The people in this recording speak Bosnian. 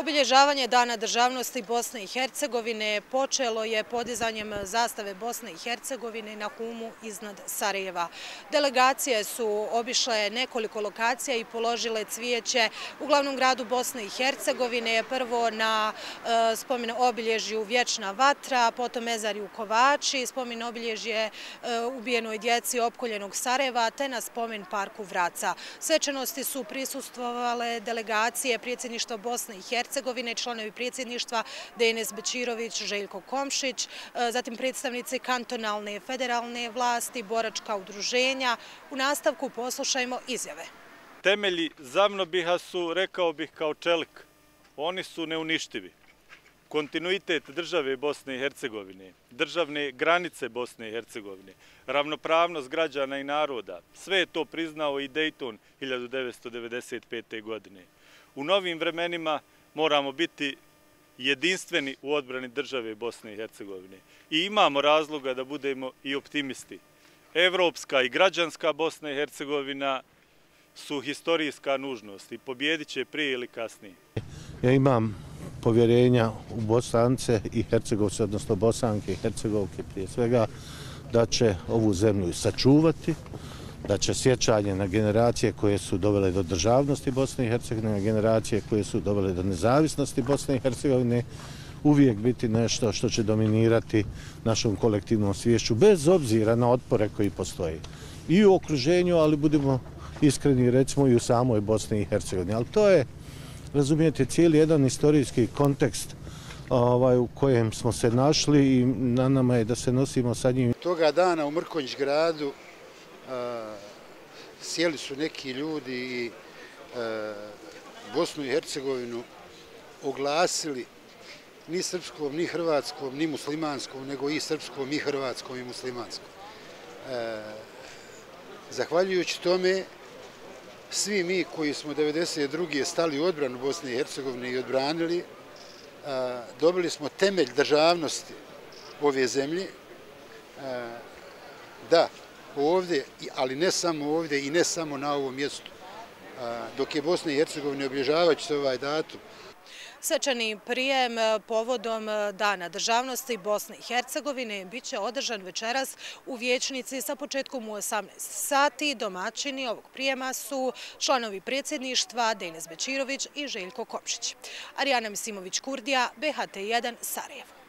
Obilježavanje Dana državnosti Bosne i Hercegovine počelo je podizanjem zastave Bosne i Hercegovine na humu iznad Sarajeva. Delegacije su obišle nekoliko lokacija i položile cvijeće u glavnom gradu Bosne i Hercegovine, prvo na e, spomin obilježju Vječna vatra, potom Mezari u Kovači, spomen obilježje e, ubijenoj djeci opkoljenog Sarajeva, te na spomen parku Vraca. Svečanosti su prisustvovale delegacije predsjedništva Bosne i Hercegovine, Hercegovine, članovi predsjedništva Denis Bečirović, Željko Komšić, e, zatim predstavnici kantonalne i federalne vlasti, boračka udruženja. U nastavku poslušajmo izjave. Temelji Zamnobiha su, rekao bih, kao čelik. Oni su neuništivi. Kontinuitet države Bosne i Hercegovine, državne granice Bosne i Hercegovine, ravnopravnost građana i naroda, sve je to priznao i Dayton 1995. godine. U novim vremenima moramo biti jedinstveni u odbrani države Bosne i Hercegovine. I imamo razloga da budemo i optimisti. Evropska i građanska Bosna i Hercegovina su historijska nužnost i pobjedit će prije ili kasnije. Ja imam povjerenja u Bosance i Hercegovce, odnosno Bosanke i Hercegovke prije svega, da će ovu zemlju sačuvati, da će sjećanje na generacije koje su dovele do državnosti Bosne i Hercegovine, na generacije koje su dovele do nezavisnosti Bosne i Hercegovine, uvijek biti nešto što će dominirati našom kolektivnom svješću, bez obzira na otpore koji postoji. I u okruženju, ali budemo iskreni, recimo i u samoj Bosni i Hercegovini. Ali to je, razumijete, cijeli jedan istorijski kontekst ovaj, u kojem smo se našli i na nama je da se nosimo sa njim. Toga dana u Mrkonjić gradu sjeli su neki ljudi i e, Bosnu i Hercegovinu oglasili ni srpskom, ni hrvatskom, ni muslimanskom, nego i srpskom, i hrvatskom, i muslimanskom. E, zahvaljujući tome, svi mi koji smo 1992. stali u odbranu Bosne i Hercegovine i odbranili, e, dobili smo temelj državnosti ove zemlje, da ovdje, ali ne samo ovdje i ne samo na ovom mjestu. Dok je Bosna i Hercegovina obježavajući se ovaj datum, Svečani prijem e, povodom e, Dana državnosti Bosne i Hercegovine bit će održan večeras u vječnici sa početkom u 18 sati. Domaćini ovog prijema su članovi predsjedništva Denis Bečirović i Željko Kopšić. Arijana Misimović-Kurdija, BHT1, Sarajevo.